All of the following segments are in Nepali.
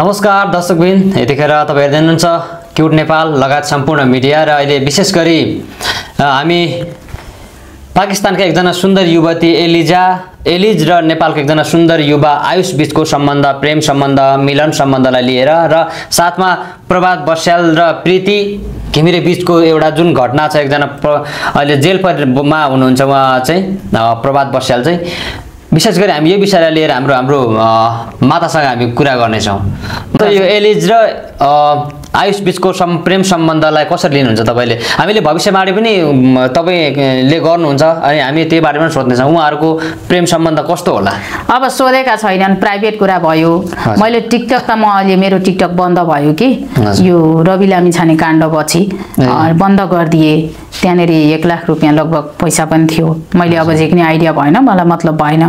नमस्कार दर्शकबिन। यतिखेर तपाईँ हेर्दै हुनुहुन्छ क्युट नेपाल लगायत सम्पूर्ण मिडिया र अहिले विशेष गरी हामी पाकिस्तानका एकजना सुन्दर युवती एलिजा एलिज र नेपालको एकजना सुन्दर युवा आयुष बिचको सम्बन्ध प्रेम सम्बन्ध मिलन सम्बन्धलाई लिएर र साथमा प्रभात बस्याल र प्रीति घिमिरे बिचको एउटा जुन घटना छ एकजना अहिले जेल परिमा हुनुहुन्छ उहाँ चाहिँ प्रभात बस्याल चाहिँ। विशेष गरी हामी यो विषयलाई लिएर हाम्रो हाम्रो मातासँग हामी कुरा गर्नेछौँ। त यो एलिज र आयुष बिचको सम् प्रेम सम्बन्धलाई कसरी लिनुहुन्छ तपाईँले? हामीले भविष्यवाणी पनि तपाईँले गर्नुहुन्छ अनि हामी त्यही बारेमा पनि सोध्नेछौँ। उहाँहरूको प्रेम सम्बन्ध कस्तो होला? अब सोधेका छैनन् प्राइभेट कुरा भयो। मैले टिकटक त म अहिले मेरो टिकटक बन्द भयो कि। यो रवि लामी छाने काण्डपछि बन्द गरिदिए। त्यहाँनिर एक लाख रुपियाँ लगभग पैसा पनि थियो। मैले अब झिक्ने आइडिया भएन मलाई मतलब भएन।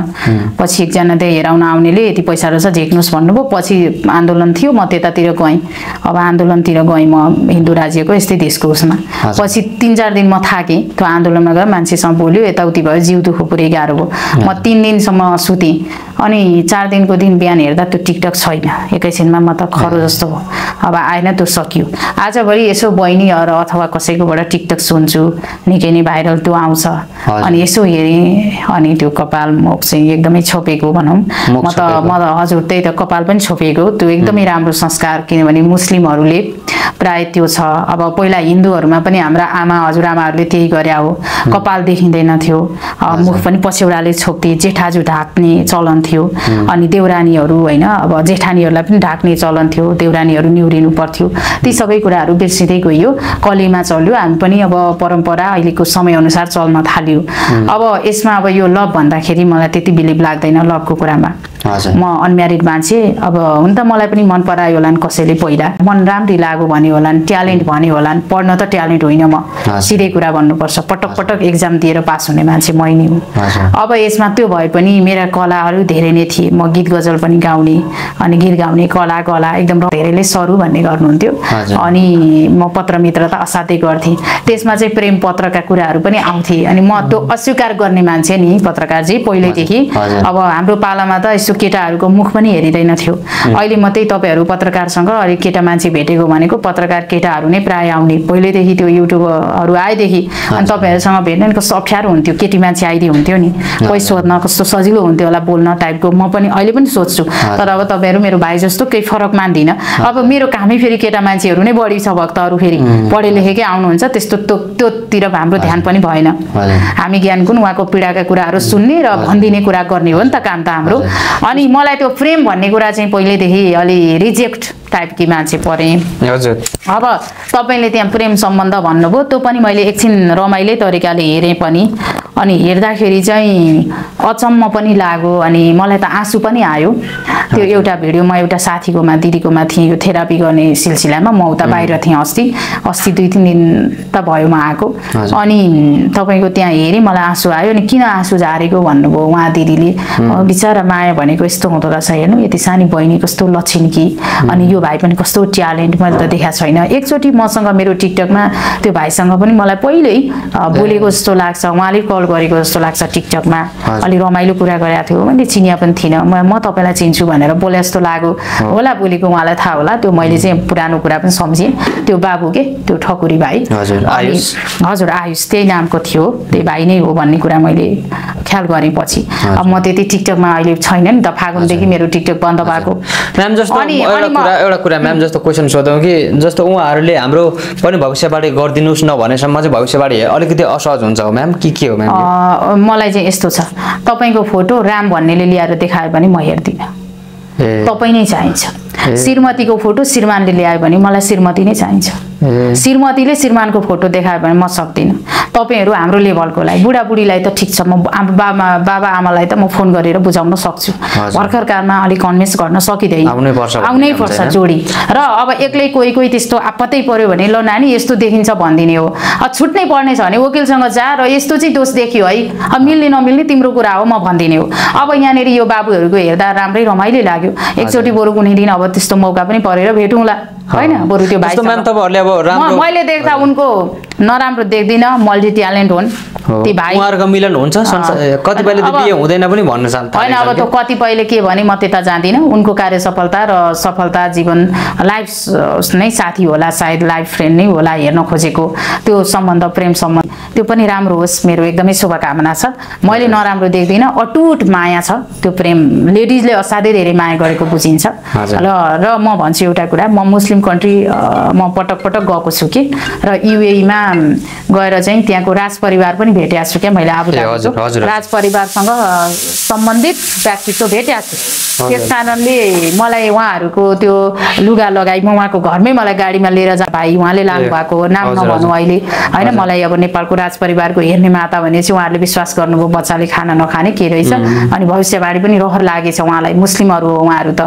पछि एकजना त्यही हेराउन आउनेले यति पैसा रहेछ झिक्नुहोस् भन्नुभयो। पछि आन्दोलन थियो म त्यतातिर गएँ। अब आन्दोलनतिर गएँ म हिन्दू राज्यको यस्तै देशको उसमा। पछि तिन चार दिन म थाकेँ। त्यो आन्दोलनमा गएर मान्छेसँग बोल्यो यताउति भयो जिउ दुःख पुरै गाह्रो भयो। म तिन दिनसम्म सुतेँ। अनि चार दिनको दिन बिहान हेर्दा त्यो टिकटक छैन। एकैछिनमा म त खरो जस्तो भयो। अब आएन त्यो सकियो। आजभोलि यसो बहिनी र अथवा कसैकोबाट टिकटक सुन्छु। निकै नै भाइरल त्यो आउँछ। अनि यसो हेरेँ अनि त्यो कपाल मुख चाहिँ एकदमै छोपेको भनौँ। म त। म त हजुर त्यही त कपाल पनि छोपेको। त्यो एकदमै राम्रो संस्कार किनभने मुस्लिमहरूले प्राय त्यो छ। अब पहिला हिन्दूहरूमा पनि हाम्रा आमा हजुरआमाहरूले त्यही गरे हो। कपाल देखिँदैन थियो। मुख पनि पछ्यौराले छोप्थे। जेठाजु ढाक्ने चलन थियो। अनि देउरानीहरू होइन अब जेठानीहरूलाई पनि ढाक्ने चलन थियो। देउरानीहरू निहुरिनु पर्थ्यो। ती सबै कुराहरू बिर्सिँदै गइयो कलेमा चल्यो। हामी पनि अब परम्परा अहिलेको समयअनुसार चल्न थाल्यो। अब यसमा अब यो लभ भन्दाखेरि मलाई त्यति बिलिभ लाग्दैन लभको कुरामा। म अनम्यारिड मान्छे अब हुन त मलाई पनि मन परायो होला नि कसैले पहिला। मन राम्री लाग्यो भने होला नि ट्यालेन्ट भन्यो होला नि पढ्न त ट्यालेन्ट होइन म। सिधै कुरा भन्नुपर्छ पटक पटक एक्जाम दिएर पास हुने मान्छे मै नै हुँ। अब यसमा त्यो भए पनि मेरा कलाहरू धेरै नै थिए। म गीत गजल पनि गाउने अनि गीत गाउने कला कला एकदम धेरैले सरू भन्ने गर्नुहुन्थ्यो। अनि म पत्र मित्रता असाध्यै गर्थेँ। त्यसमा चाहिँ प्रेम पत्रका कुराहरू पनि आउँथे। अनि म त्यो अस्वीकार गर्ने मान्छे नि पत्रकारजी पहिल्यैदेखि। अब हाम्रो पालामा त यसो केटाहरूको मुख पनि हेरिँदैन थियो। अहिले मात्रै तपाईँहरू पत्रकारसँग अलिक केटा मान्छे भेटेको भनेको पत्रकार केटाहरू नै प्राय आउने। पहिल्यैदेखि त्यो युट्युबहरू आएदेखि अनि तपाईँहरूसँग भेट्ने कस्तो अप्ठ्यारो हुन्थ्यो केटी मान्छे आइदियो हुन्थ्यो नि कोही सोध्न कस्तो सजिलो हुन्थ्यो होला बोल्न टाइपको म पनि अहिले पनि सोध्छु। तर अब तपाईँहरू मेरो भाइ जस्तो केही फरक मान्दिनँ। अब मेरो कामै फेरि केटा मान्छेहरू नै बढी छ भक्तहरू फेरि। पढे लेखेकै आउनुहुन्छ त्यस्तो त्यो त्योतिर हाम्रो ध्यान पनि भएन। हामी ज्ञान गुण उहाँको पीडाका कुराहरू सुन्ने र भनिदिने कुरा गर्ने हो नि त काम त हाम्रो। अनि मलाई त्यो प्रेम भन्ने कुरा चाहिँ पहिल्यैदेखि अलि रिजेक्ट टाइपकी मान्छे परेँ। हजुर। अब तपाईँले त्यहाँ प्रेम सम्बन्ध भन्नुभयो त्यो पनि मैले एकछिन रमाइलै तरिकाले हेरेँ पनि। अनि हेर्दाखेरि चाहिँ अचम्म पनि लाग्यो अनि मलाई त आँसु पनि आयो। त्यो एउटा भिडियो म एउटा साथीकोमा दिदीकोमा थिएँ यो थेरापी गर्ने सिलसिलामा। म उता बाहिर थिएँ अस्ति। अस्ति दुई तिन दिन त भयो म आएको। अनि तपाईँको त्यहाँ हेरेँ मलाई आँसु आयो अनि किन आँसु झारेको भन्नुभयो उहाँ दिदीले। "अँ, बिचरा माया भनेको यस्तो हुँदो रहेछ हेर्नु यति सानी बहिनी कस्तो लक्षिन कि? अनि यो भाइ पनि कस्तो ट्यालेन्ट मैले त देखाएको छैन। एकचोटि मसँग मेरो टिकटकमा त्यो भाइसँग पनि मलाई पहिल्यै बोलेको जस्तो लाग्छ उहाँले कल गरेको जस्तो लाग्छ टिकटकमा। हजुर। अलि रमाइलो कुरा गरेको थियो। मैले चिनिया पनि थिइनँ। म म तपाईँलाई चिन्छु भनेर बोले जस्तो लाग्यो। होला बोलेको उहाँलाई थाहा होला। त्यो मैले चाहिँ पुरानो कुरा पनि सम्झेँ। त्यो बाबु के? त्यो ठकुरी भाइ। हजुर, आयुष। त्यही नामको थियो। त्यही भाइ नै हो भन्ने कुरा मैले ख्याल गरेँ पछि अब म त्यति टिकटकमा अहिले छैन नि त। फागुनदेखि मेरो टिकटक बन्द भएको। एउटा कुरा म्याम जस्तो क्वेसन सोधौँ कि जस्तो उहाँहरूले हाम्रो पनि भविष्यवाणी गरिदिनुहोस् न भनेसम्म चाहिँ भविष्यवाणी अलिकति असहज हुन्छ हो म्याम के के हो म्याम मलाई चाहिँ यस्तो छ। तपाईँको फोटो राम भन्नेले ल्याएर देखायो भने म हेर्दिनँ। तपाईँ नै चाहिन्छ। श्रीमतीको फोटो श्रीमानले ल्यायो भने मलाई श्रीमती नै चाहिन्छ। श्रीमतीले श्रीमानको फोटो देखायो भने म सक्दिनँ। तपाईँहरू हाम्रो लेभलको लागि बुढाबुढीलाई त ठिक छ म बाबा बाबा आमालाई त म फोन गरेर बुझाउन सक्छु। भर्खर कालमा अलिक कन्भिन्स गर्न सकिँदैन। आउनै पर्छ। जोडी। र अब एक्लै कोही कोही त्यस्तो आपत्तै पर्यो भने ल नानी यस्तो देखिन्छ भनिदिने हो। अब छुट्नै पर्ने छ भने वकिलसँग जा र यस्तो चाहिँ दोष देखियो है। अब मिल्ने नमिल्ने तिम्रो कुरा हो म भनिदिने हो। अब यहाँनिर यो बाबुहरूको हेर्दा राम्रै रमाइलो लाग्यो। एकचोटि बरु कुनै दिन अब त्यस्तो मौका पनि परेर भेटौँला होइन बरु त्यो म- मैले देख्दा उनको नराम्रो देख्दिनँ मल्टी ट्यालेन्ट हुन्। ती भाइ मिलन हुन्छ कतिपयले हुँदैन पनि भन्न होइन अब त्यो कतिपयले के भने म त्यता जाँदिनँ उनको कार्य सफलता र सफलता जीवन लाइफ नै साथी होला सायद लाइफ फ्रेन्ड नै होला हेर्न खोजेको। त्यो सम्बन्ध प्रेम सम्बन्ध त्यो पनि राम्रो होस् मेरो एकदमै शुभकामना छ। मैले नराम्रो देख्दिनँ अटुट माया छ। त्यो प्रेम लेडिजले असाध्यै धेरै माया गरेको बुझिन्छ। र र म भन्छु एउटा कुरा म मुस्लिम कन्ट्री म पटक पटक गएको छु कि? र युएमा गएर चाहिँ त्यहाँको राज परिवार पनि भेटेको छु क्या मैले आबुधाबीको हजुर। राज परिवारसँग अ, सम्बन्धित व्यक्तित्व भेटेको छु। त्यस कारणले मलाई उहाँहरूको त्यो लुगा लगाई म उहाँको घरमै मलाई गाडीमा लिएर जा भाइ उहाँले लानु ए, भएको नाम नभनौँ। अहिले। होइन मलाई अब नेपालको राज परिवारको हेर्ने माता भने चाहिँ उहाँहरूले विश्वास गर्नुभयो बच्चाले खाना नखाने के रहेछ। अनि भविष्यवाणी पनि रहर लागेछ उहाँलाई मुस्लिमहरू हो उहाँहरू त।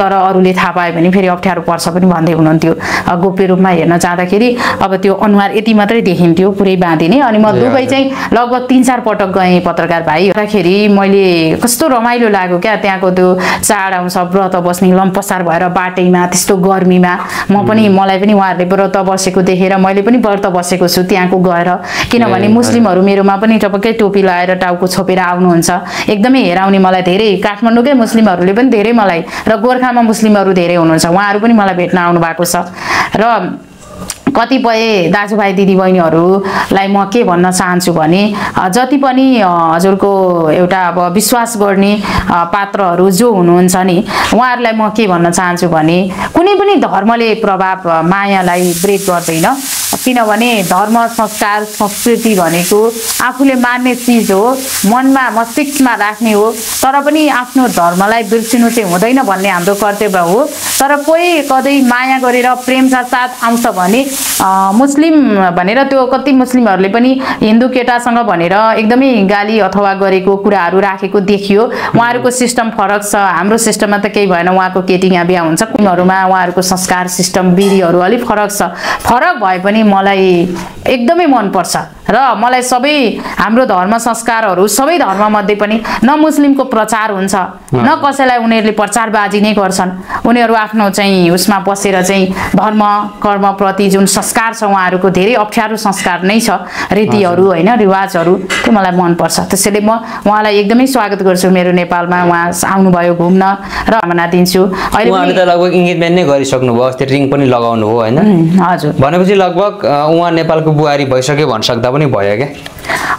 तर अरूले थाहा पायो भने फेरि अप्ठ्यारो पर्छ पनि भन्दै हुनुहुन्थ्यो। गोप्य रूपमा हेर्न जाँदाखेरि अब त्यो अनुहार यति मात्रै देखिन्थ्यो पुरै बाँधिने। अनि म दुबई। चाहिँ लगभग तिन चार पटक गएँ पत्रकार भाइ। गर्दाखेरि मैले कस्तो रमाइलो लाग्यो क्या त्यहाँको त्यो चाड आउँछ व्रत बस्ने लम्पसार भएर बाटैमा त्यस्तो गर्मीमा। म पनि मलाई पनि उहाँहरूले व्रत बसेको देखेर मैले पनि व्रत बसेको छु त्यहाँको गएर। किनभने मुस्लिमहरू मेरोमा पनि टपक्कै टोपी लगाएर टाउको छोपेर आउनुहुन्छ। एकदमै हेराउने मलाई धेरै। काठमाडौँकै मुस्लिमहरूले पनि धेरै मलाई र गोर्खामा मुस्लिमहरू धेरै हुनुहुन्छ उहाँहरू पनि मलाई भेट्न आउनु भएको छ। र कतिपय दाजुभाइ दिदीबहिनीहरूलाई म के भन्न चाहन्छु भने जति पनि हजुरको एउटा अब विश्वास गर्ने पात्रहरू जो हुनुहुन्छ नि उहाँहरूलाई म के भन्न चाहन्छु भने कुनै पनि धर्मले प्रभाव मायालाई ब्रेक गर्दैन। किनभने धर्म संस्कार संस्कृति भनेको आफूले मान्ने चिज हो मनमा मस्तिष्कमा राख्ने हो तर पनि आफ्नो धर्मलाई बिर्सिनु चाहिँ हुँदैन भन्ने हाम्रो कर्तव्य हो। तर कोही कतै माया गरेर प्रेमका साथ आउँछ भने मुस्लिम भनेर त्यो कति मुस्लिमहरूले पनि हिन्दू केटासँग भनेर एकदमै गाली अथवा गरेको कुराहरू राखेको देखियो। उहाँहरूको सिस्टम फरक छ हाम्रो सिस्टममा त केही भएन उहाँको केटी यहाँ बिहा हुन्छ कुनहरूमा उहाँहरूको संस्कार सिस्टम विधिहरू अलिक फरक छ। फरक भए पनि मलाई एकदमै मनपर्छ। र मलाई सबै हाम्रो धर्म संस्कारहरू सबै धर्ममध्ये पनि न मुस्लिमको प्रचार हुन्छ न कसैलाई उनीहरूले प्रचारबाजी नै गर्छन्। उनीहरू आफ्नो चाहिँ उसमा बसेर चाहिँ धर्म कर्मप्रति जुन संस्कार छ उहाँहरूको धेरै अप्ठ्यारो संस्कार नै छ। रीतिहरू होइन रिवाजहरू त्यो मलाई मनपर्छ। त्यसैले म उहाँलाई एकदमै स्वागत गर्छु मेरो नेपालमा। उहाँ आउनुभयो घुम्न र कामना दिन्छु। अहिले त लगभग इङ्गेजमेन्ट नै गरिसक्नु भयो अस्ति रिङ पनि लगाउनु हो होइन हजुर। भनेपछि लगभग उहाँ नेपालको बुहारी भइसक्यो भनिसक्दा पनि भयो क्या?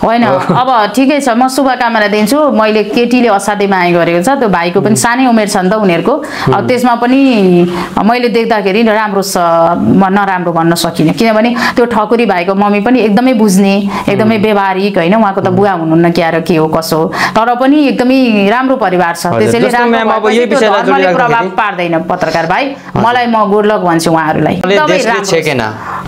होइन अब ठिकै छ म शुभकामना दिन्छु। मैले केटीले असाध्यै माया गरेको छ त्यो भाइको पनि सानै उमेर छ नि त उनीहरूको। अब त्यसमा पनि मैले देख्दाखेरि राम्रो छ म नराम्रो भन्न सकिनँ। किनभने त्यो ठकुरी भाइको मम्मी पनि एकदमै बुझ्ने एकदमै व्यवहारिक होइन उहाँको त बुवा हुनुहुन्न क्या र के हो कसो हो। तर पनि एकदमै राम्रो परिवार छ। त्यसैले प्रभाव पार्दैन पत्रकार भाइ। मलाई म गुडलक भन्छु उहाँहरूलाई।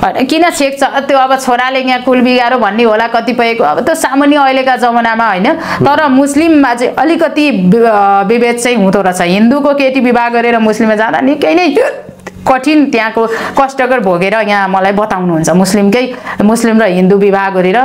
छ। होइन, किन छेक्छ त्यो अब छोराले यहाँ कुल बिगारो भन्ने होला कतिपयको अब त्यो सामान्य अहिलेका जमानामा होइन तर मुस्लिममा चाहिँ अलिकति विभेद चाहिँ हुँदो रहेछ हिन्दूको केटी विवाह गरेर मुस्लिममा जाँदा निकै नै कठिन त्यहाँको कष्टकर भोगेर यहाँ मलाई बताउनुहुन्छ। मुस्लिमकै मुस्लिम र हिन्दू विवाह गरेर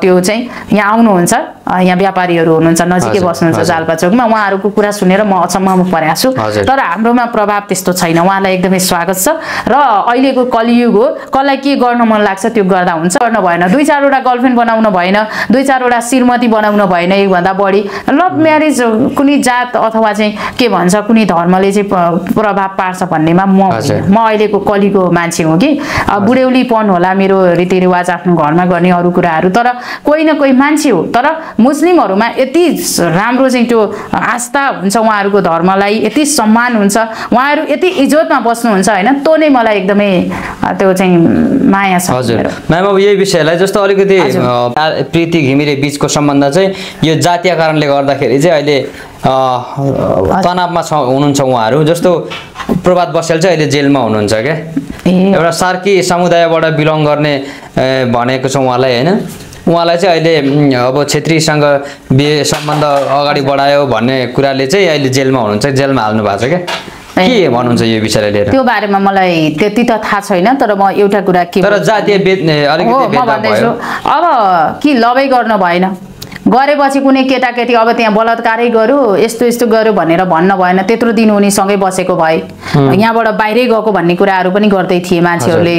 त्यो चाहिँ यहाँ आउनुहुन्छ। यहाँ व्यापारीहरू हुनुहुन्छ नजिकै बस्नुहुन्छ हजुर। जालपाचोकमा उहाँहरूको कुरा सुनेर म अचम्ममा परेको छु। तर हाम्रोमा प्रभाव त्यस्तो छैन। उहाँलाई एकदमै स्वागत छ। र अहिलेको कलियुग हो। कसलाई के गर्न मन लाग्छ त्यो गर्दा हुन्छ। गर्न भएन। दुई चारवटा गर्लफ्रेन्ड बनाउन भएन। दुई चारवटा श्रीमती बनाउन भएन एकभन्दा बढी। लभ म्यारेज कुनै जात अथवा चाहिँ के भन्छ कुनै धर्मले चाहिँ प्रभाव पार्छ भन्नेमा म। म अहिलेको कलिको मान्छे हो कि? अब बुढ्यौलीपन होला मेरो रीतिरिवाज आफ्नो घरमा गर्ने अरू कुराहरू तर कोही न कोही मान्छे हो। तर मुस्लिमहरूमा यति राम्रो चाहिँ त्यो आस्था हुन्छ उहाँहरूको धर्मलाई यति सम्मान हुन्छ उहाँहरू यति इज्जतमा बस्नुहुन्छ होइन? त्यो नै मलाई एकदमै त्यो चाहिँ माया छ हजुर। म्याम अब यही विषयलाई जस्तो अलिकति प्रीति घिमिरे बिचको सम्बन्ध चाहिँ यो जातीय कारणले गर्दाखेरि चाहिँ अहिले तनावमा छ हुनुहुन्छ उहाँहरू। जस्तो प्रभात बस्याल चाहिँ अहिले जेलमा हुनुहुन्छ क्या एउटा सार्की समुदायबाट बिलङ गर्ने भनेको छ उहाँलाई होइन? उहाँलाई चाहिँ अहिले अब छेत्रीसँग बिहे सम्बन्ध अगाडि बढायो भन्ने कुराले चाहिँ अहिले जेलमा हुनुहुन्छ। जेलमा हाल्नु भएको छ क्या के भन्नुहुन्छ यो विषयलाई लिएर? त्यो बारेमा मलाई त्यति त थाहा छैन तर म एउटा कुरा के तर जातीय अब कि लबै गर्न भएन? गरेपछि कुनै केटाकेटी अब त्यहाँ बलात्कारै गर्यो यस्तो यस्तो गर्यो भनेर भन्न भएन त्यत्रो दिन उनीसँगै बसेको भए। यहाँबाट बाहिरै गएको भन्ने कुराहरू पनि गर्दै थिए मान्छेहरूले।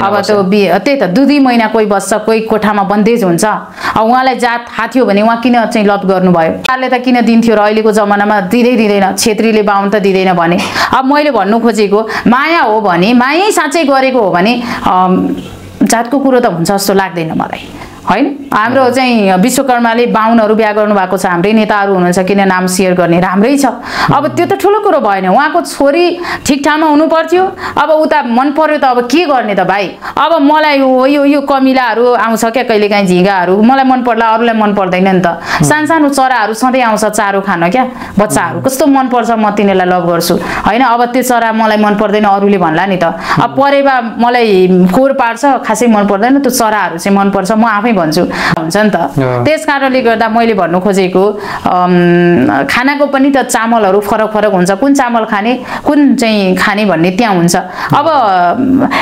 अब। त्यो त्यही त दुई दुई महिना कोही बस्छ कोही कोठामा बन्देज हुन्छ। अब उहाँलाई जात थाहा थियो भने उहाँ किन चाहिँ लप गर्नुभयो? सरकारले त किन दिन्थ्यो र अहिलेको जमानामा दिँदै दिँदैन छेत्रीले बाहुन त दिँदैन भने। अब मैले भन्नु खोजेको माया हो भने मायै साँच्चै गरेको हो भने जातको कुरो त हुन्छ जस्तो लाग्दैन मलाई। होइन? हाम्रो चाहिँ विश्वकर्माले बाहुनहरू बिहा गर्नुभएको छ। हाम्रै नेताहरू हुनुहुन्छ किन नाम सेयर गर्ने राम्रै छ। अब त्यो त ठुलो कुरो भएन। उहाँको छोरी ठिक ठाउँमा हुनु पर्थ्यो अब उता मन पर्यो त अब के गर्ने त भाइ? अब मलाई हो यो यो कमिलाहरू आउँछ क्या कहिलेकाहीँ झिँगाहरू? मलाई मन पर्ला अरूलाई मन पर्दैन नि त। सानसानो चराहरू सधैँ आउँछ चारो खान क्या? बच्चाहरू कस्तो मन पर्छ म तिनीहरूलाई लभ गर्छु। होइन? अब त्यो चरा मलाई मन पर्दैन अरूले भन्ला नि त। अब परेवा मलाई खोर पार्छ खासै मन पर्दैन। त्यो चराहरू चाहिँ मन पर्छ। म आफै भन्छु। हुन्छ नि त। त्यस कारणले गर्दा मैले भन्नु खोजेको खानाको पनि त चामलहरू फरक फरक हुन्छ। कुन चामल खाने कुन चाहिँ खाने भन्ने त्यहाँ हुन्छ। अब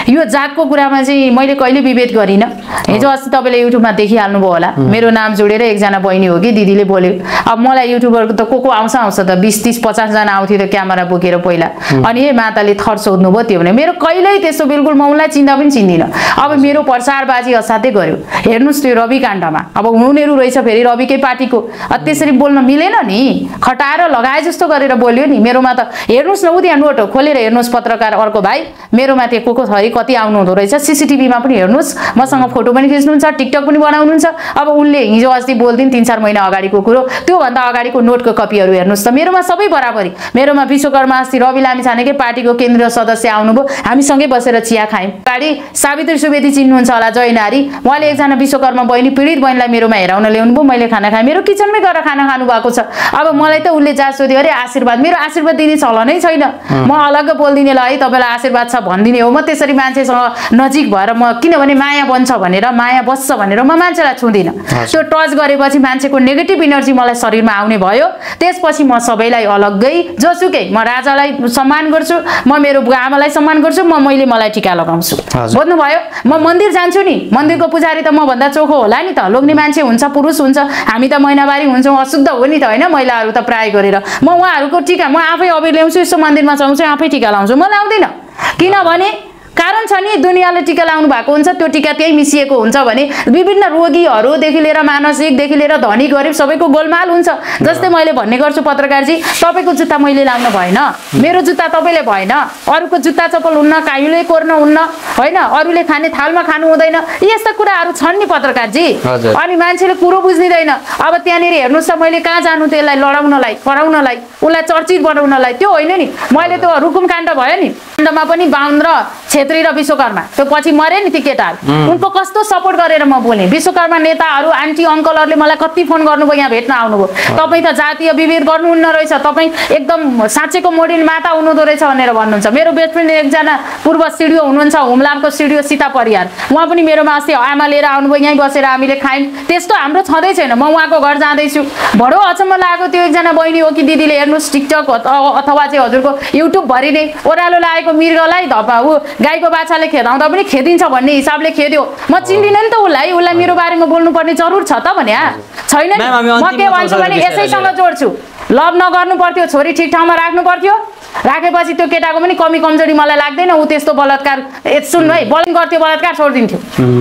यो जातको कुरामा चाहिँ मैले कहिले विभेद गरिनँ। हिजो अस्ति तपाईँले युट्युबमा देखिहाल्नुभयो होला। मेरो नाम जोडेर एकजना बहिनी हो कि दिदीले बोल्यो। अब मलाई युट्युबरको त को को आउँछ आउँछ त। बिस तिस पचासजना आउँथ्यो त क्यामेरा बोकेर पहिला। अनि हे माताले थर सोध्नुभयो त्यो भने मेरो कहिल्यै त्यस्तो बिल्कुल म उनलाई चिन्दा पनि चिन्दिनँ। अब मेरो प्रसारबाजी असाध्यै गर्यो हेर्नुहोस् त्यो रवि काण्डमा। अब उनीहरू रहेछ फेरि रविकै पार्टीको। त्यसरी बोल्न मिलेन नि। खटाएर लगाए जस्तो गरेर बोल्यो नि। मेरोमा त हेर्नुहोस् न उ त्यहाँ नोट खोलेर हेर्नुहोस् पत्रकार अर्को भाइ। मेरोमा त्यो को को थरी कति आउनु हुँदो रहेछ? सिसिटिभीमा पनि हेर्नुहोस्। मसँग फोटो पनि खिच्नुहुन्छ टिकटक पनि बनाउनुहुन्छ। अब उनले हिजो अस्ति बोलिदिन् तिन चार महिना अगाडिको कुरो। त्योभन्दा अगाडिको नोटको कपीहरू हेर्नुहोस् त। मेरोमा सबै बराबरी। मेरोमा विश्वकर्मा अस्ति रवि लामिछानेकै पार्टीको केन्द्रीय सदस्य आउनुभयो। हामीसँगै बसेर चिया खायौँ। गाडी सावित्री सुवेदी चिन्नुहुन्छ होला जयनारी उहाँले एकजना विश्वकर्मा बहिनी पीडित बहिनीलाई मेरोमा हेराउन ल्याउनुभयो मैले खाना खाएँ। मेरो किचनमै गएर खाना खानु भएको छ। अब मलाई त उसले जा सोध्यो अरे आशीर्वाद। मेरो आशीर्वाद दिने चलनै छैन। म अलग्गै बोलिदिने ल है तपाईँलाई आशीर्वाद छ भनिदिने हो। म त्यसरी मान्छेसँग नजिक भएर म किनभने माया बन्छ भनेर माया बस्छ भनेर म मान्छेलाई छुँदिनँ। त्यो टच गरेपछि मान्छेको नेगेटिभ इनर्जी मलाई शरीरमा आउने भयो। त्यसपछि म सबैलाई अलग्गै जोसुकै म राजालाई सम्मान गर्छु। म मेरो बुवा आमालाई सम्मान गर्छु। म मैले मलाई टिका लगाउँछु। बुझ्नुभयो? म मन्दिर जान्छु नि। मन्दिरको पुजारी त मभन्दा चोखो होला नि त। लोग्ने मान्छे हुन्छ पुरुष हुन्छ हामी त महिनावारी हुन्छौँ अशुद्ध हो नि त होइन? महिलाहरू त प्राय गरेर। म उहाँहरूको टिका म आफै अबिर ल्याउँछु यसो मन्दिरमा चलाउँछु आफै टिका लाउँछु। म लाउँदिनँ। किनभने कारण छ नि दुनियाँले टिका लाउनु भएको हुन्छ त्यो टिका त्यही मिसिएको हुन्छ भने विभिन्न रोगीहरूदेखि लिएर मानसिकदेखि लिएर धनी गरिब सबैको गोलमाल हुन्छ। जस्तै मैले भन्ने गर्छु पत्रकारजी तपाईँको जुत्ता मैले लाउनु भएन मेरो जुत्ता तपाईँले भएन अरूको जुत्ता चप्पल हुन्न कायुले कोर्न हुन्न होइन अरूले खाने थालमा खानु हुँदैन यस्ता कुराहरू छन् नि पत्रकारजी। अनि मान्छेले कुरो बुझ्दिँदैन। अब त्यहाँनिर हेर्नुहोस् त मैले कहाँ जानु त्यसलाई लडाउनलाई कराउनलाई उसलाई चर्चित बनाउनलाई त्यो होइन नि। मैले त्यो रुकुम काण्ड भयो नि काण्डमा पनि बाहुन र छेत्री र विश्वकर्मा। त्यो पछि मरे नि ती केटाहरू। उनको कस्तो सपोर्ट गरेर म बोलेँ विश्वकर्मा नेताहरू आन्टी अङ्कलहरूले मलाई कति फोन गर्नुभयो यहाँ भेट्न आउनुभयो। तपाईँ त जातीय विभेद गर्नुहुन्न रहेछ। तपाईँ एकदम साँच्चेको मोडिल माता हुनुहुँदो रहेछ भनेर भन्नुहुन्छ। मेरो बेस्ट फ्रेन्ड एकजना पूर्व सिडिओ हुनुहुन्छ हुमलामको सिडिओ सीता परियार। उहाँ पनि मेरोमा अस्ति आमा लिएर आउनुभयो यहीँ बसेर हामीले खायौँ। त्यस्तो हाम्रो छँदै छैन। म उहाँको घर जाँदैछु। बडो अचम्म लागेको त्यो एकजना बहिनी हो कि दिदीले हेर्नुहोस् टिकटक अथ- अथवा चाहिँ हजुरको युट्युबभरि नै ओह्रालो लागेको मृगलाई धपा ऊ गाईको बाछाले खेदाउँदा पनि खेदिन्छ भन्ने हिसाबले खेद्यो। म चिन्दिनँ नि त उसलाई उसलाई मेरो बारेमा बोल्नुपर्ने जरुर छ त भने छैन म के भन्छु भने यसैसँग। जोड्छु। लभ नगर्नु पर्थ्यो छोरी ठिक ठाउँमा राख्नु पर्थ्यो राखेपछि त्यो केटाको पनि कमी कमजोरी मलाई लाग्दैन ऊ त्यस्तो बलात्कार ए सुन्नु है बलिङ गर्थ्यो बलात्कार छोडिदिन्थ्यो।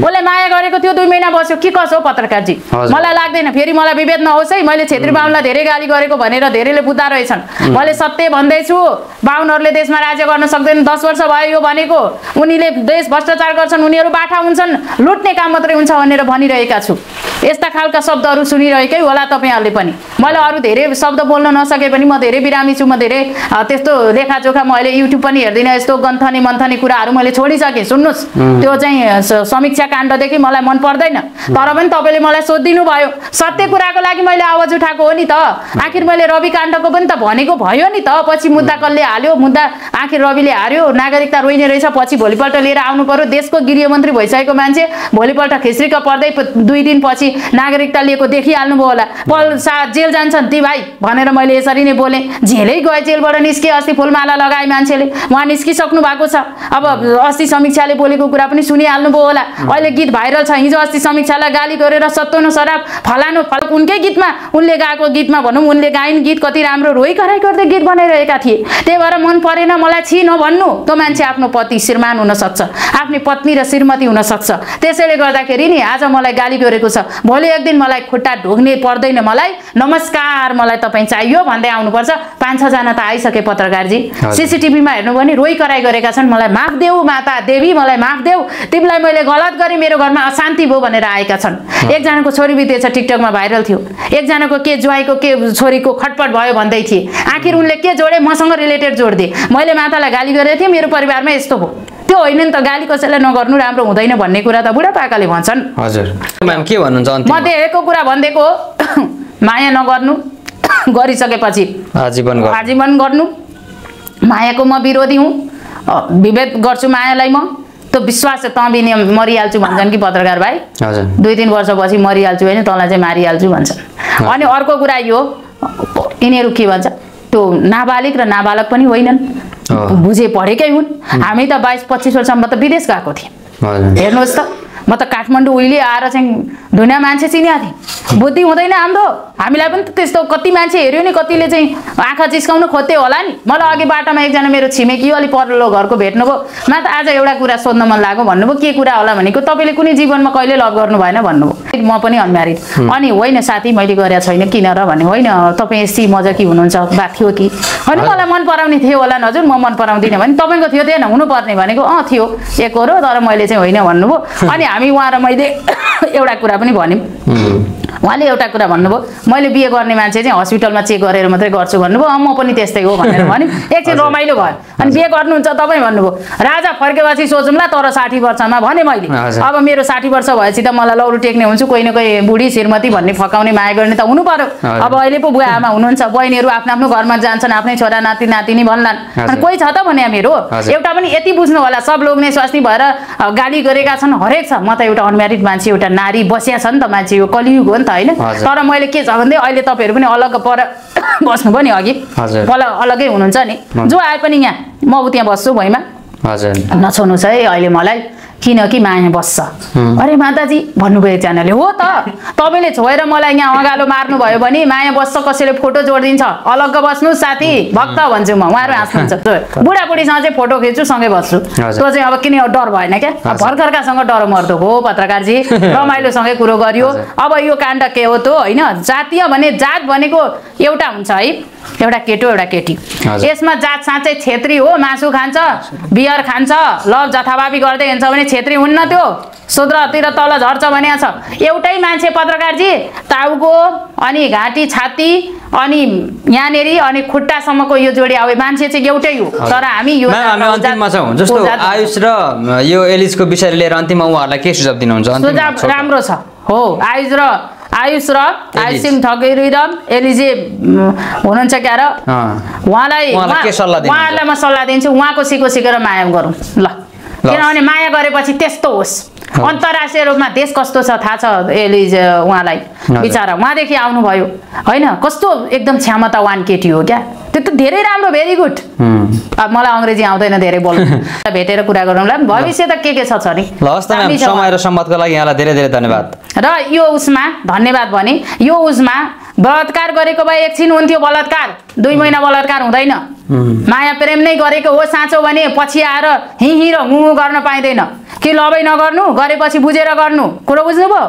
उसले माया गरेको त्यो दुई महिना बस्यो के कसो हो पत्रकारजी। मलाई लाग्दैन फेरि मलाई विभेद नहोस् है मैले छेत्री बाहुनलाई धेरै गाली गरेको भनेर धेरैले बुझ्दा रहेछन्। मैले सत्य भन्दैछु बाहुनहरूले देशमा राज्य गर्न सक्दैन दस वर्ष भयो यो भनेको। उनीले देश भ्रष्टाचार गर्छन् उनीहरू बाठा हुन्छन् लुट्ने काम मात्रै हुन्छ भनेर भनिरहेका छु। यस्ता खालका शब्दहरू सुनिरहेकै होला तपाईँहरूले पनि। मैले अरू धेरै शब्द बोल्न नसके पनि म धेरै बिरामी छु म धेरै त्यस्तो लेखाजोखा म अहिले युट्युब पनि हेर्दिनँ यस्तो गन्थनी मन्थनी कुराहरू मैले छोडिसकेँ। सुन्नुहोस्। त्यो चाहिँ स- समीक्षा काण्डदेखि मलाई मन पर्दैन। तर पनि तपाईँले मलाई सोधिदिनु भयो। सत्य कुराको लागि मैले आवाज उठाएको हो नि त। आखिर मैले रवि काण्डको पनि त भनेको भयो नि त। पछि मुद्दा कसले हाल्यो? मुद्दा आखिर रविले हार्यो? नागरिकता रोइने रहेछ। पछि भोलिपल्ट लिएर आउनु पर्यो। देशको गृहमन्त्री भइसकेको मान्छे भोलिपल्ट खिच्रिक पर्दै दुई दिनपछि नागरिकता लिएको देखिहाल्नु भयो होला। पल साथ जेल जान्छन् ती भाइ भनेर मैले यसरी नै बोलेँ। झेलै गए जेलबाट निस्के अस्ति फुलमाला लगाए मान्छेले। उहाँ निस्किसक्नु भएको छ। अब अस्ति समीक्षाले बोलेको कुरा पनि सुनिहाल्नु भयो होला। अहिले गीत भाइरल छ। हिजो अस्ति समीक्षालाई गाली गरेर सत्ताउनु शराब फलानु फल उनकै गीतमा उनले गाएको गीतमा भनौँ उनले गाइन् गीत कति राम्रो रोइ कराइ गर्दै गीत बनाइरहेका थिए। त्यही भएर मन परेन मलाई छि नभन्नु। त्यो मान्छे आफ्नो पति श्रीमान हुनसक्छ आफ्नी पत्नी र श्रीमती हुनसक्छ त्यसैले गर्दाखेरि नि आज मलाई गाली गरेको छ। भोलि एक दिन मलाई खुट्टा ढोग्ने पर्दैन मलाई। नमस्कार मलाई तपाईँ चाहियो भन्दै आउनुपर्छ। पाँच छजना त आइसके पत्रकारजी हजुर। सिसिटिभीमा हेर्नु भने रोइ कराइ गरेका छन्। मलाई माफ देऊ माता देवी मलाई माफ देऊ। तिमीलाई मैले गलत गरेँ मेरो घरमा अशान्ति भयो भनेर आएका छन्। एकजनाको छोरी बितेछ टिकटकमा भाइरल थियो। एकजनाको के ज्वाइँको के छोरीको खटपट भयो भन्दै थिए। आखिर उनले के जोडे मसँग रिलेटेड जोडिदिए। मैले मातालाई गाली गरेको थिएँ मेरो परिवारमा यस्तो हो त्यो होइन नि त गाली कसैलाई नगर्नु राम्रो हुँदैन भन्ने कुरा त बुढापाकाले भन्छन्। हजुर। म्याम के भन्नुहुन्छ म देखेको कुरा भनिदिएको हो, माया नगर्नु गरिसकेपछि आजीवन आजीवन गर्नु। मायाको म विरोधी हुँ। विभेद गर्छु मायालाई म। त्यो विश्वास चाहिँ तँ बिने मरिहाल्छु भन्छन् कि पत्रकार भाइ। दुई तिन वर्षपछि मरिहाल्छु होइन तँलाई चाहिँ मारिहाल्छु भन्छन्। अनि अर्को कुरा यो यिनीहरू के भन्छ त्यो नाबालिग र नाबालक पनि होइनन्। बुझे पढेकै हुन्। हामी त बाइस पच्चिस वर्षमा त विदेश गएको थिएँ। हजुर। हेर्नुहोस् त म त काठमाडौँ उहिले आएर चाहिँ दुनियाँ मान्छे थिएँ बुद्धि हुँदैन हाम्रो। हामीलाई पनि त्यस्तो कति मान्छे हेऱ्यो नि कतिले चाहिँ आँखा चिस्काउनु खोज्थ्यो होला नि। मलाई अघि बाटोमा एकजना मेरो छिमेकी अलिक पल्लो घरको भेट्नुभयो। मा त आज एउटा कुरा सोध्न मन लाग्यो। भन्नुभयो के कुरा होला? भनेको तपाईँले कुनै जीवनमा कहिले लभ गर्नु भएन भन्नुभयो। म पनि अनम्यारिड अनि होइन साथी मैले गरेको छैन किन र भने होइन तपाईँ यस्तै मजाकी हुनुहुन्छ? बा थियो कि? होइन मलाई मन पराउने थियो होला न हजुर। म मन पराउँदिनँ भने तपाईँको थियो थिएन हुनुपर्ने भनेको अँ थियो। एक हो तर मैले चाहिँ होइन भन्नुभयो। अनि हामी उहाँ र मैले एउटा कुरा पनि भन्यौँ। उहाँले एउटा कुरा भन्नुभयो मैले बिहे गर्ने मान्छे चाहिँ हस्पिटलमा चेक गरेर मात्रै गर्छु भन्नुभयो। अँ म पनि त्यस्तै हो भनेर भन्यो। एकछिन रमाइलो भयो। अनि बिहे गर्नुहुन्छ तपाईँ भन्नुभयो। राजा फर्केपछि सोचौँला तर साठी वर्षमा भने मैले। अब मेरो साठी वर्ष भएपछि त मलाई लौरो टेक्ने हुन्छु कोही न कोही बुढी श्रीमती भन्ने फकाउने माया गर्ने त हुनु पर्यो। अब अहिले पो बुवा आमा हुनुहुन्छ बहिनीहरू आफ्नो आफ्नो घरमा जान्छन् आफ्नै छोरा नाति नातिनी भन्लान्। अनि। कोही छ त भने मेरो। एउटा पनि यति बुझ्नु होला सब लोग नै स्वास्नी भएर गाली गरेका छन् हरेक छ। म त एउटा अनम्यारिड मान्छे एउटा नारी बसिया छ नि त मान्छे यो कलियुग हो नि त होइन। तर मैले के छ भन्दै अहिले तपाईँहरू पनि अलग पर बस्नुभयो नि अघि। पल अलगै हुनुहुन्छ नि। जो आए पनि यहाँ म उ त्यहाँ बस्छु भुइँमा हजुर नछोड्नुहोस् है अहिले मलाई किनकि माया बस्छ। अरे माताजी भन्नुभयो एकजनाले हो त। तपाईँले छोएर मलाई यहाँ अँगालो मार्नुभयो भने माया बस्छ कसैले फोटो जोडिदिन्छ? अलग्ग बस्नु साथी भक्त भन्छु म। उहाँहरू हाँस्नुहुन्छ। बुढाबुढीसँग चाहिँ फोटो खिच्छु सँगै बस्छु। त्यो चाहिँ अब किन डर भएन क्या। भर्खरकासँग डर मर्दो हो पत्रकारजी। रमाइलोसँगै कुरो गरियो। अब यो काण्ड के हो त होइन? जातीय भने जात भनेको एउटा हुन्छ है। एउटा केटो एउटा केटी। यसमा जात साँच्चै छेत्री हो मासु खान्छ बियर खान्छ लभ जथाभावी गर्दै हिँड्छ भने छेत्री हुन्न त्यो। शूद्रतिर तल झर्छ भने छ। एउटै मान्छे पत्रकारजी टाउको अनि घाँटी छाती अनि यहाँनिर अनि खुट्टासम्मको यो जोडी अब मान्छे चाहिँ एउटै हो। तर हामी यो जस्तो आयुष र यो एलिजको विषयले लिएर अन्तिममा उहाँहरूलाई के सुझाव दिनुहुन्छ? सुझाव। राम्रो छ। हो आयुष र आयुष र आयुष सिंह ठगेरी र एलिजे हुनुहुन्छ क्या र। उहाँलाई? उहाँहरूलाई म सल्लाह दिन्छु। उहाँको सिको सिकेर माया गरौँ। ल। किनभने माया गरेपछि त्यस्तो होस्। अन्तर्राष्ट्रिय रूपमा देश कस्तो छ थाहा छ एलिज उहाँलाई। बिचरा उहाँदेखि आउनुभयो। होइन? कस्तो एकदम क्षमतावान केटी हो क्या? त्यो त धेरै राम्रो भेरी गुड। अब मलाई अङ्ग्रेजी आउँदैन धेरै बोल्नु। भेटेर कुरा गरौँला भविष्य त के के छ नि समय र सम्वादको लागि यहाँलाई धेरै धेरै धन्यवाद। र यो उसमा धन्यवाद भने यो उसमा बलात्कार गरेको भए एकछिन हुन्थ्यो बलात्कार। दुई महिना बलात्कार हुँदैन। माया प्रेम नै गरेको हो साँचो भने पछि आएर हि र हु हु गर्न पाइँदैन। कि लबै नगर्नु गरेपछि बुझेर गर्नु। कुरो बुझ्नुभयो?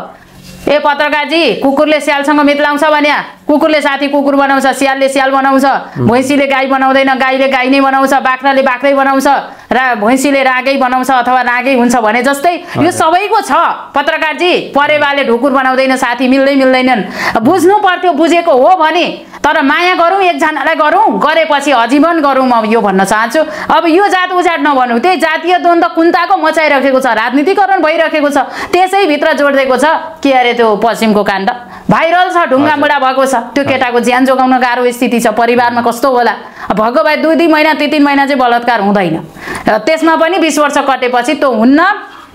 ए पत्रकारजी कुकुरले स्यालसँग मित्राउँछ भने कुकुरले साथी कुकुर बनाउँछ स्यालले स्याल बनाउँछ भैँसीले गाई बनाउँदैन गाईले गाई नै बनाउँछ बाख्राले बाख्रै बनाउँछ र भैँसीले रागै बनाउँछ अथवा रागै हुन्छ भने जस्तै यो सबैको छ। पत्रकारजी परेवाले ढुकुर बनाउँदैन साथी मिल्दै मिल्दैनन्। बुझ्नु पर्थ्यो बुझेको हो भने तर माया गरौँ एकजनालाई गरौँ गरेपछि आजीवन गरौँ म यो भन्न चाहन्छु। अब यो जात उजाट नभनौँ त्यही जातीय द्वन्द्व कुन्ताको मचाइराखेको छ राजनीतिकरण भइरहेको छ त्यसैभित्र जोडिदिएको छ के अरे त्यो पश्चिमको काण्ड? भाइरल छ ढुङ्गा मुढा भएको छ। त्यो केटाको ज्यान जोगाउन गाह्रो स्थिति छ परिवारमा कस्तो होला? भएको भए दुई दुई महिना तिन तिन महिना चाहिँ बलात्कार हुँदैन। र त्यसमा पनि बिस वर्ष कटेपछि त्यो हुन्न।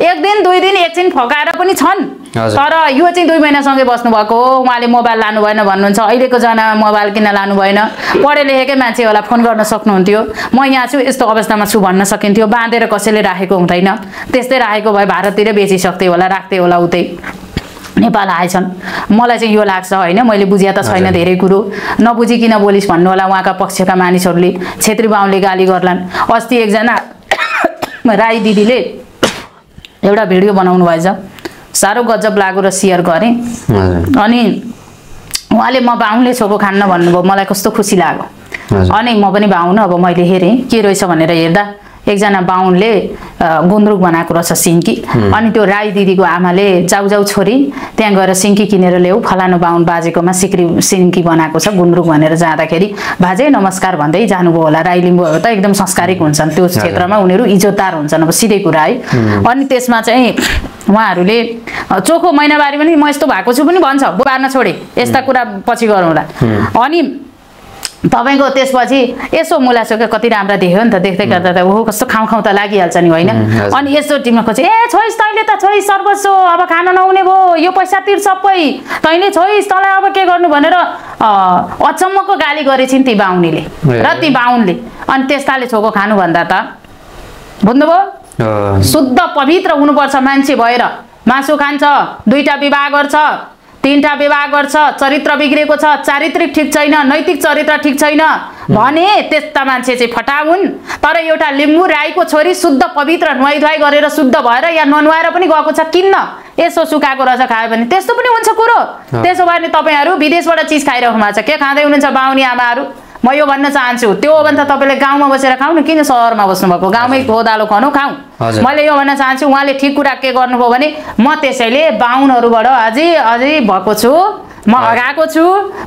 एक दिन दुई दिन एकछिन फकाएर पनि छन्। तर यो चाहिँ दुई महिनासँगै बस्नुभएको हो। उहाँले मोबाइल लानु भएन भन्नुहुन्छ। अहिलेको जमानामा मोबाइल किन लानु भएन पढे लेखेकै मान्छे होला फोन गर्न सक्नुहुन्थ्यो। म यहाँ छु यस्तो अवस्थामा छु भन्न सकिन्थ्यो। बाँधेर कसैले राखेको हुँदैन। त्यस्तै राखेको भए भारततिर बेचिसक्थे होला राख्थे होला उतै। नेपाल आएछन्। मलाई चाहिँ यो लाग्छ होइन मैले बुझिया त छैन। धेरै कुरो। नबुझी किन बोलिस् भन्नु होला उहाँका पक्षका मानिसहरूले। छेत्री बाहुनले गाली गर्लान्। अस्ति एकजना राई दिदीले एउटा भिडियो बनाउनु भएछ। साह्रो गजब लाग्यो र सेयर गरेँ। अनि उहाँले म बाहुनले छोको खान्न भन्नुभयो। मलाई कस्तो खुसी लाग्यो। अनि म पनि बाहुन अब मैले हेरेँ। के रहेछ? भनेर हेर्दा एकजना बाहुनले गुन्द्रुक बनाएको रहेछ सिन्की। अनि त्यो राई दिदीको आमाले जाउ जाउ छोरी त्यहाँ गएर सिन्की किनेर ल्याऊ फलानु बाहुन बाजेकोमा सिक्री सिन्की बनाएको छ गुन्द्रुक भनेर जाँदाखेरि बाजे नमस्कार भन्दै जानुभयो होला। राई लिम्बूहरू त एकदम संस्कारिक हुन्छन् त्यो क्षेत्रमा। उनीहरू इज्जतदार हुन्छन्। अब सिधै कुरा है। अनि त्यसमा चाहिँ उहाँहरूले चोखो महिनावारी पनि म यस्तो भएको छु पनि भन्छ। पार्न छोडे यस्ता कुरा पछि गरौँला। अनि तपाईँको त्यसपछि यसो मुलासोके कति राम्रा देख्यो नि त देख्दै गर्दा त ओहो कस्तो खाउँ खाउँ त लागिहाल्छ नि होइन। अनि यस्तो टिममा खोज्यो ए छोइस् तैँले त छोइस् सर्वस्व अब खान नहुने भयो यो पैसा तिर सबै। तैँले छोइस् तँलाई अब के गर्नु भनेर अचम्मको गाली गरेछिन् ती बाहुनीले। र ती बाहुनले। अनि त्यस्ताले छोको खानु भन्दा त बुझ्नुभयो? शुद्ध पवित्र हुनुपर्छ मान्छे भएर। मासु खान्छ दुईटा विवाह गर्छ। तिनवटा विवाह गर्छ चरित्र बिग्रेको छ चारित्रिक ठिक छैन नैतिक चरित्र ठिक छैन। भने त्यस्ता मान्छे चाहिँ फटा हुन् तर एउटा लिम्बू राईको छोरी शुद्ध पवित्र नुहाइ धुवाइ गरेर शुद्ध भएर या ननुहाएर पनि गएको छ किन्न? यसो सुकाएको रहेछ खायो भने। त्यस्तो पनि हुन्छ कुरो। त्यसो भए तपाईँहरू विदेशबाट चिज खाइरहनु भएको छ। के खाँदै हुनुहुन्छ बाहुनी आमाहरू? म यो भन्न चाहन्छु त्यो हो भने त तपाईँले गाउँमा बसेर खाउँ न किन सहरमा बस्नुभएको? गाउँमै खोदालो खानु खाउँ। मैले यो भन्न चाहन्छु उहाँले ठिक कुरा के गर्नुभयो भने म त्यसैले बाहुनहरूबाट अझै अझै भएको छु म अगाएको छु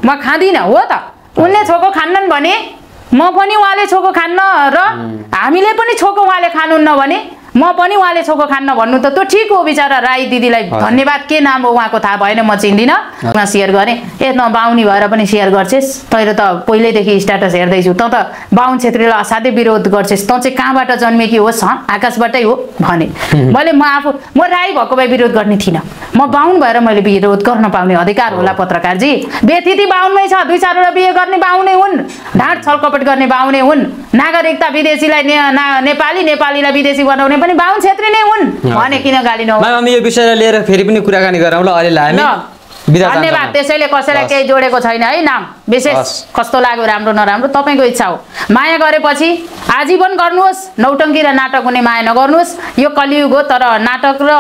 म खाँदिनँ हो त। उनले छोको खान्नन् भने म पनि उहाँले छोको खान्न र हामीले पनि छोको उहाँले खानुहुन्न भने म पनि उहाँले छोको खान्न भन्नु त त्यो ठिक हो बिचरा राई दिदीलाई। धन्यवाद। के नाम हो उहाँको थाहा भएन म चिन्दिनँ। उहाँ सेयर गरेँ। ए त बाहुनी भएर पनि सेयर गर्छेस्। तैँले त पहिल्यैदेखि स्ट्याटस हेर्दैछु। तँ त बाहुन छेत्रीलाई असाध्यै विरोध गर्छेस्। तँ चाहिँ कहाँबाट जन्मेकी होस् हँ? आकाशबाटै हो भने। मैले म आफू म राई भएको भए विरोध गर्ने थिइनँ। म बाहुन भएर मैले विरोध गर्न पाउने अधिकार होला पत्रकारजी। बेथिति बाहुनमै छ। दुई चारवटा बिहे गर्ने बाहुनै हुन्। ढाँट छलकपट गर्ने बाहुनै हुन्। नागरिकता विदेशीलाई ने, ना, नेपाली नेपालीलाई विदेशी बनाउने पनि बाहुन छेत्री नै हुन्। भने किन गाली नहुन् म्याम हामी यो विषयलाई लिएर फेरि पनि कुराकानी गरौँ ल अहिले हामी। धन्यवाद। त्यसैले कसैलाई। केही जोडेको छैन है नाम। विशेष। कस्तो लाग्यो राम्रो नराम्रो तपाईँको इच्छा हो। माया गरेपछि आजीवन गर्नुहोस् नौटङ्की र नाटक हुने माया नगर्नुहोस्। यो कलियुग हो तर नाटक र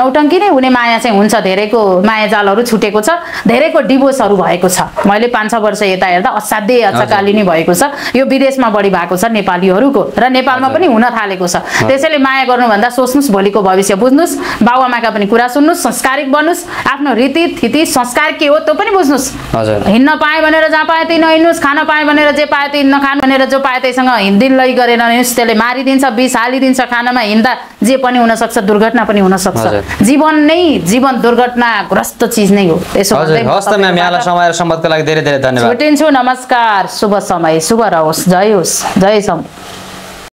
नौटङ्की नै हुने माया चाहिँ हुन्छ। धेरैको माया जालहरू छुटेको छ धेरैको डिभोर्सहरू भएको छ। मैले पाँच छ वर्ष यता हेर्दा असाध्यै अचकालिनी भएको छ। यो विदेशमा बढी भएको छ नेपालीहरूको र नेपालमा पनि हुन थालेको छ। त्यसैले माया गर्नुभन्दा सोच्नुहोस् भोलिको भविष्य बुझ्नुहोस् बाबुआमाका पनि कुरा सुन्नुहोस् संस्कारिक बन्नुहोस् आफ्नो रीति थिति संस्कार के हो त्यो पनि बुझ्नुहोस्। हिँड्न पाएँ भनेर जहाँ पाएँ त्यही नहिँड्नुहोस् खान पाएँ भनेर जे पाएँ त्यही नखानु भनेर जो पाएँ त्यहीसँग हिँडिदिनलाई गरेर हिँड्नुहोस् त्यसले मारिदिन्छ विष हालिदिन्छ खानामा हिँड्दा जे पनि हुनसक्छ दुर्घटना पनि हुनसक्छ। जीवन नै जीवन दुर्घटनाग्रस्त चिज नै हो। यसो हजुर भन्दै म हस् त म्याम यहाँलाई तपाईँबाट समय र सम्वादको लागि धेरै धेरै धन्यवाद। छुटिन्छु नमस्कार शुभ समय शुभ रहोस् जय होस् जय सम।